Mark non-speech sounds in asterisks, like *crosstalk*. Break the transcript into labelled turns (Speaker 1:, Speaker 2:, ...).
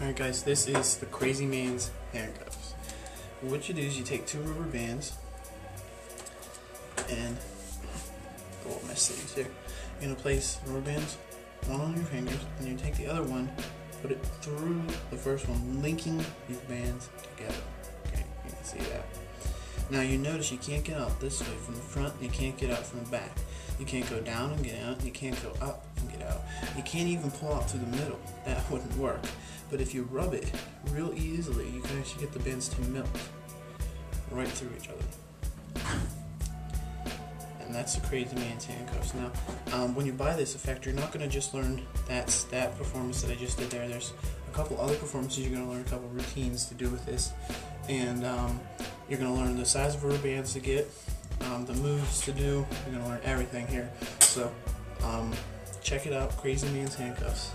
Speaker 1: Alright guys, this is the Crazy Man's handcuffs. What you do is you take two rubber bands and go all my sleeves here. You're gonna place rubber bands one on your fingers and you take the other one, put it through the first one, linking these bands together. Okay, you can see that. Now you notice you can't get out this way from the front, you can't get out from the back. You can't go down and get out, you can't go up and get out. You can't even pull out through the middle. That *laughs* wouldn't work. But if you rub it real easily, you can actually get the bands to melt right through each other. And that's the Crazy Man's handcuffs. Now, um, when you buy this effect, you're not going to just learn that that performance that I just did there. There's a couple other performances you're going to learn, a couple routines to do with this, and um, you're going to learn the size of rubber bands to get, um, the moves to do. You're going to learn everything here. So, um, check it out, Crazy Man's handcuffs.